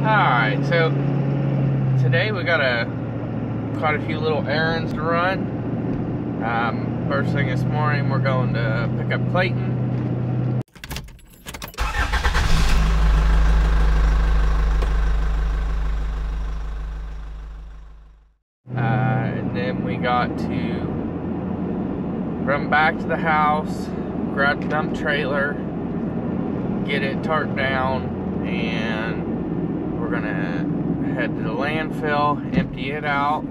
Alright, so today we got a quite a few little errands to run. Um, first thing this morning, we're going to pick up Clayton. Uh, and then we got to run back to the house, grab the dump trailer, get it tarped down, and we're gonna head to the landfill, empty it out.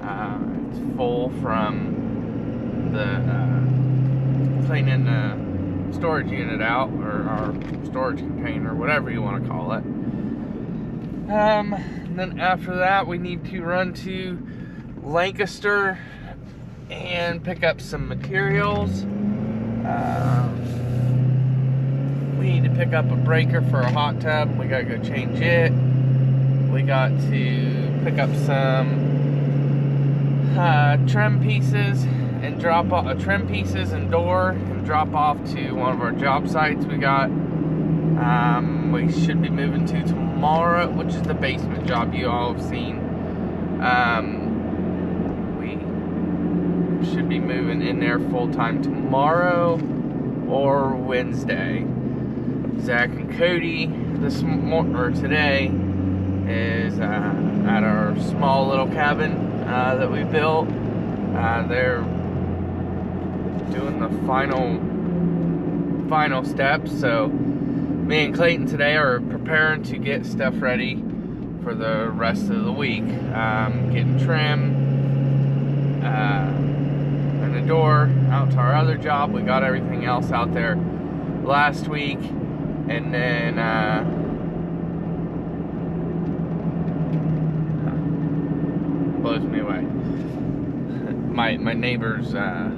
Uh, it's full from the uh, cleaning the storage unit out, or our storage container, whatever you want to call it. Um, then after that, we need to run to Lancaster and pick up some materials. Um, need to pick up a breaker for a hot tub. We gotta go change it. We got to pick up some uh, trim pieces and drop off uh, trim pieces and door and drop off to one of our job sites we got. Um, we should be moving to tomorrow, which is the basement job you all have seen. Um, we should be moving in there full time tomorrow or Wednesday. Zach and Cody this morning or today is uh, at our small little cabin uh, that we built. Uh, they're doing the final final steps. So me and Clayton today are preparing to get stuff ready for the rest of the week. Um, getting trim uh, and the door out to our other job. We got everything else out there last week and then uh, blows me away. My my neighbor's uh,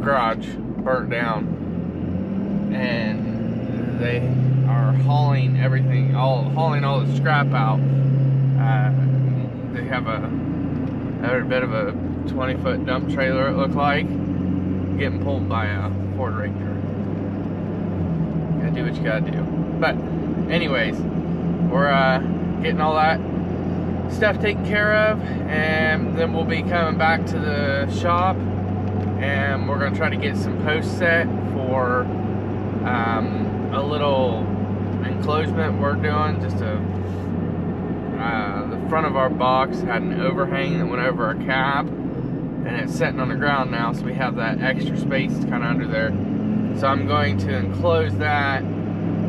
garage burnt down, and they are hauling everything, all hauling all the scrap out. Uh, they have a every bit of a 20 foot dump trailer. It looked like getting pulled by a Ford Ranger do what you gotta do. But, anyways, we're uh, getting all that stuff taken care of, and then we'll be coming back to the shop, and we're gonna try to get some posts set for um, a little enclosement we're doing. Just uh, the front of our box had an overhang that went over our cab, and it's sitting on the ground now, so we have that extra space kind of under there. So I'm going to enclose that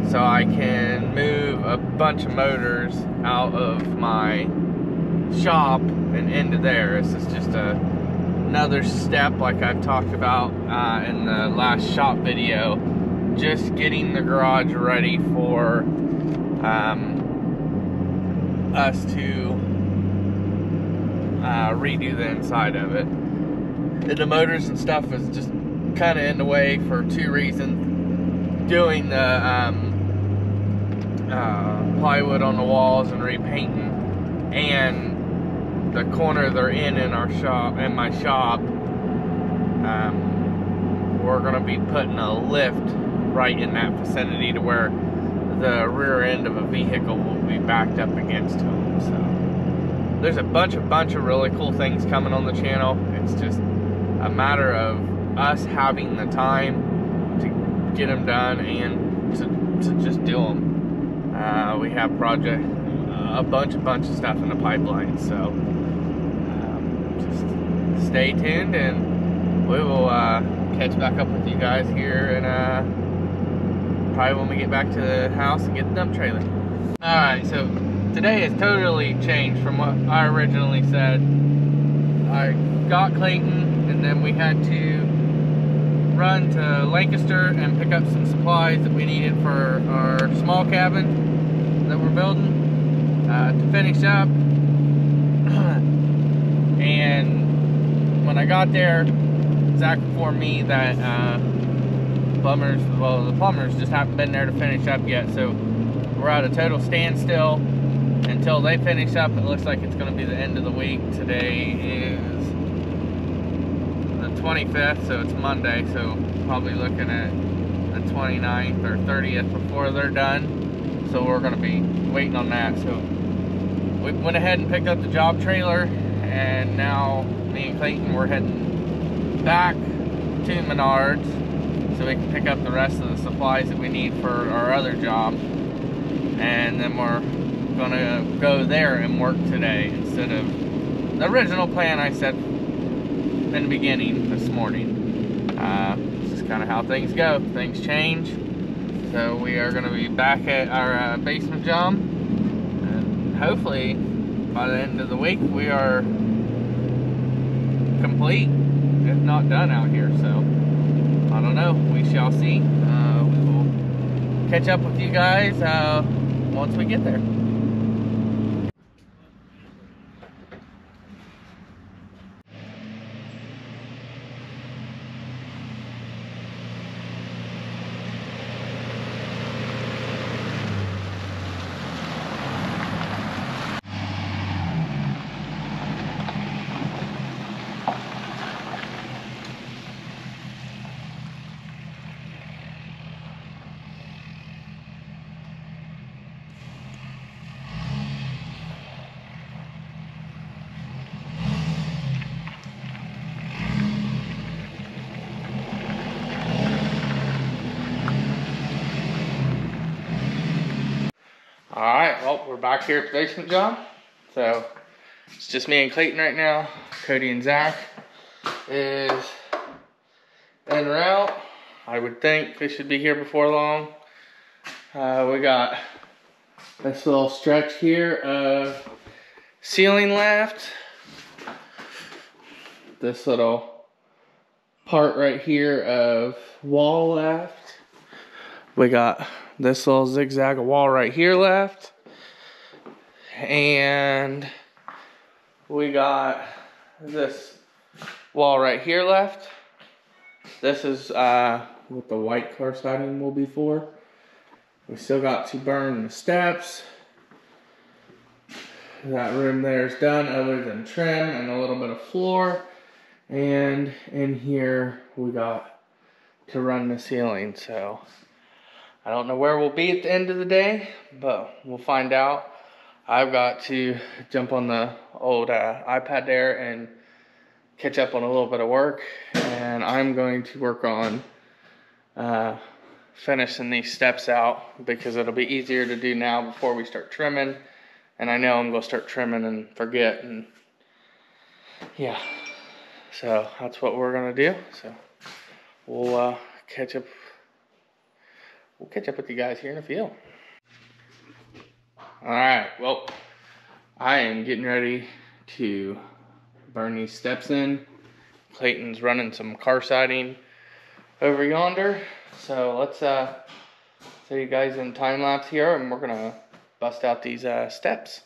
so I can move a bunch of motors out of my shop and into there. This is just a, another step like I've talked about uh, in the last shop video. Just getting the garage ready for um, us to uh, redo the inside of it. And the motors and stuff is just kind of in the way for two reasons. Doing the um, uh, plywood on the walls and repainting, and the corner they're in in our shop, in my shop. Um, we're gonna be putting a lift right in that vicinity to where the rear end of a vehicle will be backed up against them. So there's a bunch of bunch of really cool things coming on the channel. It's just a matter of us having the time to get them done and to, to just do them. Uh, we have project a bunch, a bunch of stuff in the pipeline, so um, just stay tuned and we will uh, catch back up with you guys here and uh, probably when we get back to the house and get the dump trailer. All right, so today has totally changed from what I originally said. I got Clayton and then we had to run to Lancaster and pick up some supplies that we needed for our small cabin that we're building uh, to finish up. and when I got there, Zach informed me that uh, plumbers, well, the plumbers just haven't been there to finish up yet, so we're at a total standstill until they finish up. It looks like it's going to be the end of the week. Today is 25th, so it's Monday, so probably looking at the 29th or 30th before they're done. so we're gonna be waiting on that. So we went ahead and picked up the job trailer, and now me and Clayton we're heading back to Menards so we can pick up the rest of the supplies that we need for our other job, and then we're gonna go there and work today instead of the original plan I said in the beginning this morning. Uh, this is kind of how things go. Things change. So we are going to be back at our uh, basement job. And hopefully by the end of the week we are complete, if not done out here. So I don't know. We shall see. Uh, we will catch up with you guys uh, once we get there. All right, well, we're back here at the basement job. So it's just me and Clayton right now. Cody and Zach is en route. I would think they should be here before long. Uh, we got this little stretch here of ceiling left. This little part right here of wall left. We got this little zigzag wall right here left. And we got this wall right here left. This is uh, what the white car siding will be for. We still got to burn the steps. That room there is done other than trim and a little bit of floor. And in here we got to run the ceiling. So I don't know where we'll be at the end of the day, but we'll find out. I've got to jump on the old uh, iPad there and catch up on a little bit of work. And I'm going to work on uh, finishing these steps out because it'll be easier to do now before we start trimming. And I know I'm going to start trimming and forget. And yeah, so that's what we're going to do. So we'll uh, catch up we'll catch up with you guys here in a few. All right, well, I am getting ready to burn these steps in. Clayton's running some car siding over yonder. So let's uh, see you guys in time lapse here and we're gonna bust out these uh, steps.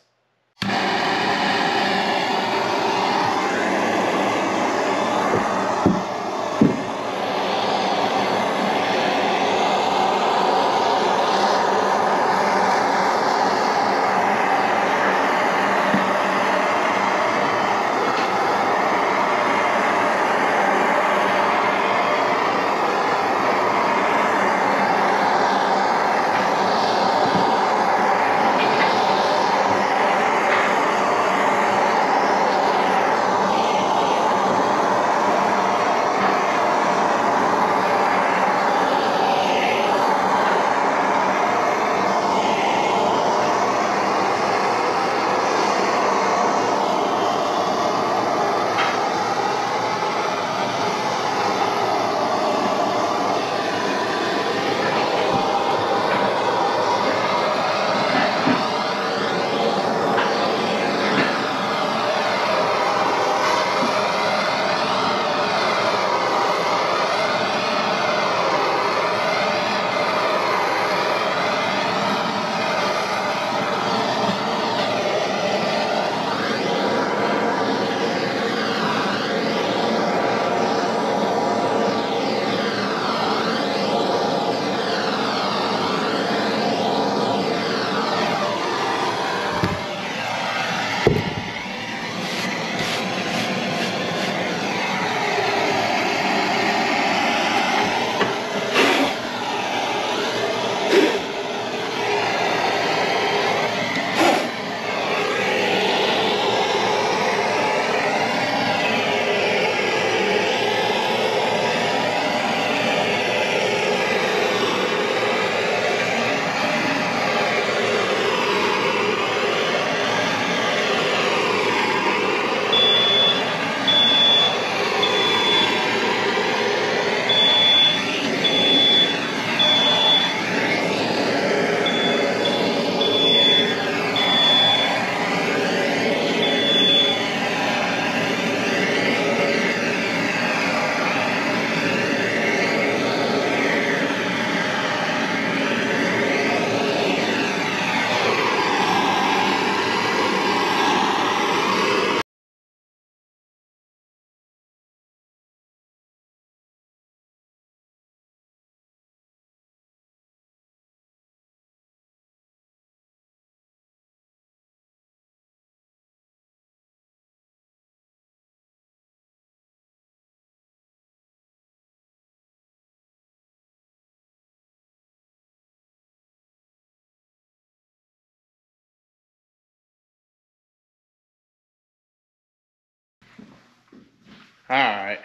Alright.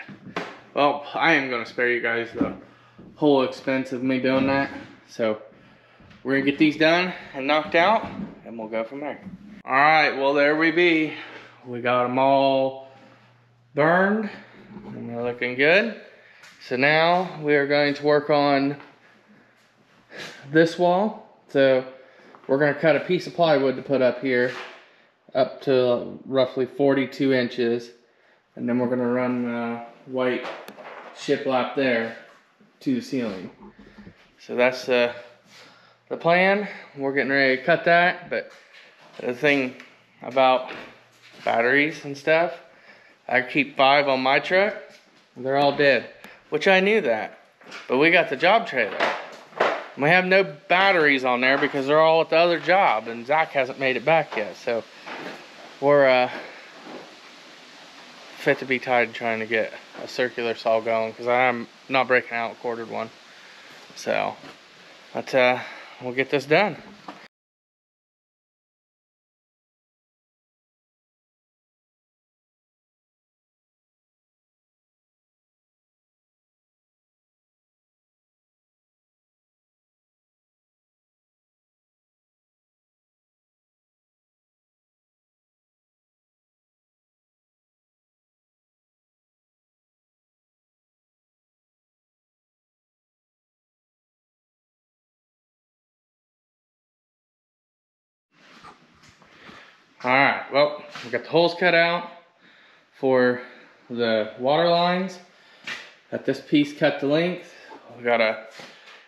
Well, I am going to spare you guys the whole expense of me doing that. So, we're going to get these done and knocked out, and we'll go from there. Alright, well there we be. We got them all burned, and they're looking good. So now, we are going to work on this wall. So, we're going to cut a piece of plywood to put up here, up to roughly 42 inches and then we're gonna run the white shiplap there to the ceiling. So that's the, the plan. We're getting ready to cut that, but the thing about batteries and stuff, I keep five on my truck, they're all dead, which I knew that, but we got the job trailer. We have no batteries on there because they're all at the other job and Zach hasn't made it back yet. So we're uh, fit to be tied trying to get a circular saw going because I'm not breaking out a quartered one. So, but uh, we'll get this done. All right, well, we got the holes cut out for the water lines. Got this piece cut to length. We gotta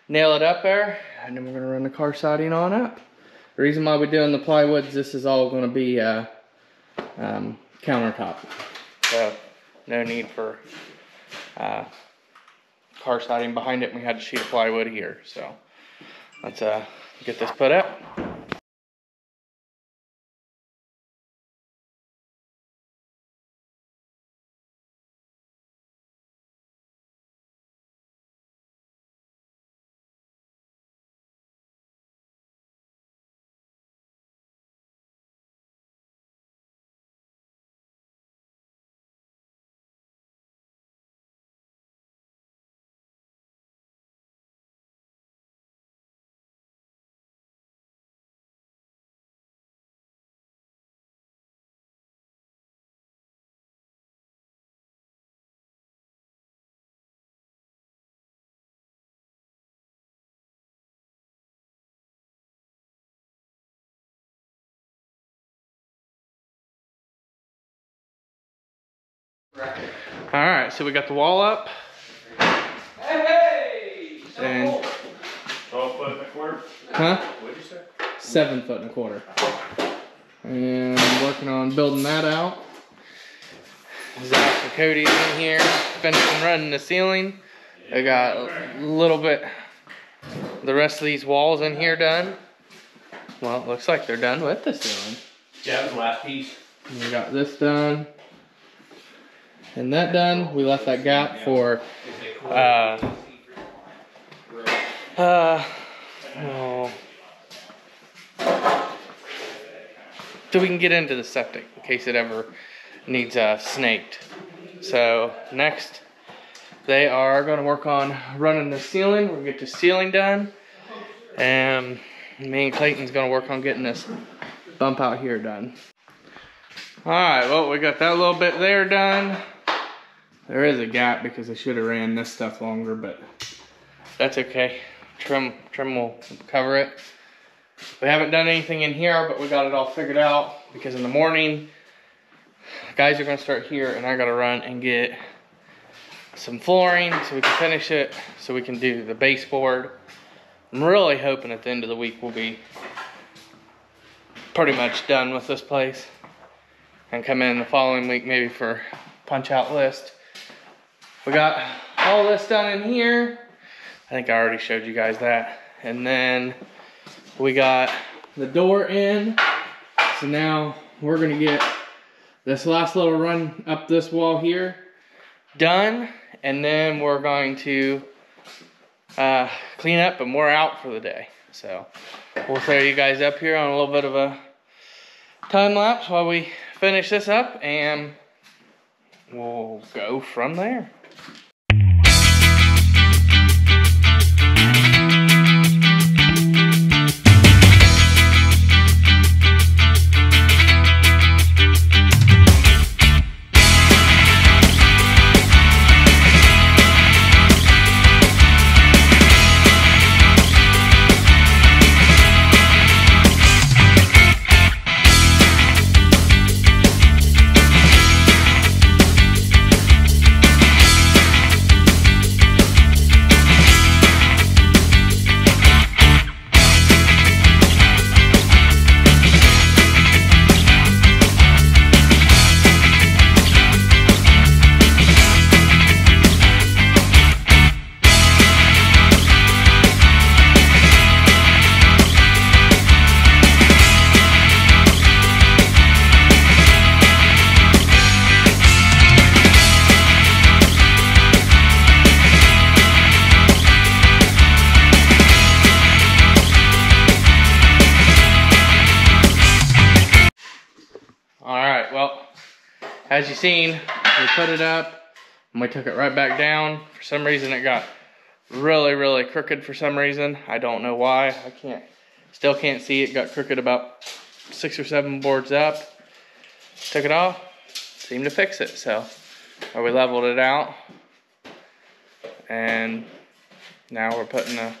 nail it up there, and then we're gonna run the car siding on up. The reason why we're doing the plywoods, this is all gonna be uh, um, countertop. So, no need for uh, car siding behind it. We had a sheet of plywood here, so let's uh, get this put up. All right, so we got the wall up. Hey! And 12 foot and a quarter? huh? What'd you say? Seven foot and a quarter. And working on building that out. Zach and Cody's in here finishing running the ceiling. I got a little bit the rest of these walls in here done. Well, it looks like they're done with the ceiling. Yeah, that was the last piece. We got this done. And that done. We left that gap for uh uh oh, so we can get into the septic in case it ever needs uh, snaked. So next, they are going to work on running the ceiling. We'll get the ceiling done, and me and Clayton's going to work on getting this bump out here done. All right, well we got that little bit there done. There is a gap because I should have ran this stuff longer, but that's okay. Trim, trim will cover it. We haven't done anything in here, but we got it all figured out because in the morning, guys are gonna start here and I gotta run and get some flooring so we can finish it, so we can do the baseboard. I'm really hoping at the end of the week we'll be pretty much done with this place and come in the following week maybe for punch out list. We got all this done in here. I think I already showed you guys that. And then we got the door in. So now we're gonna get this last little run up this wall here done. And then we're going to uh, clean up and we're out for the day. So we'll throw you guys up here on a little bit of a time lapse while we finish this up and we'll go from there. As you seen, we put it up and we took it right back down. For some reason, it got really, really crooked for some reason. I don't know why. I can't, still can't see it. Got crooked about six or seven boards up. Took it off, seemed to fix it. So, or we leveled it out. And now we're putting the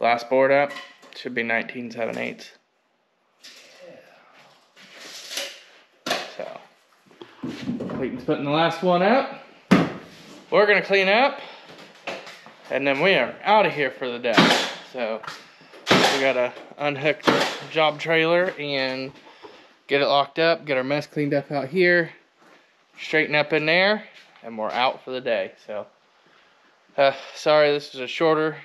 last board up. Should be 19 7 8 Clayton's putting the last one up. We're gonna clean up, and then we are out of here for the day. So, we gotta unhook the job trailer and get it locked up, get our mess cleaned up out here, straighten up in there, and we're out for the day. So, uh, sorry this is a shorter,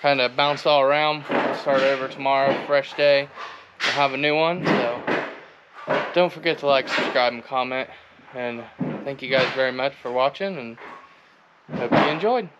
kind of bounce all around. We'll start over tomorrow, fresh day. We'll have a new one. So, don't forget to like, subscribe, and comment. And thank you guys very much for watching, and hope you enjoyed.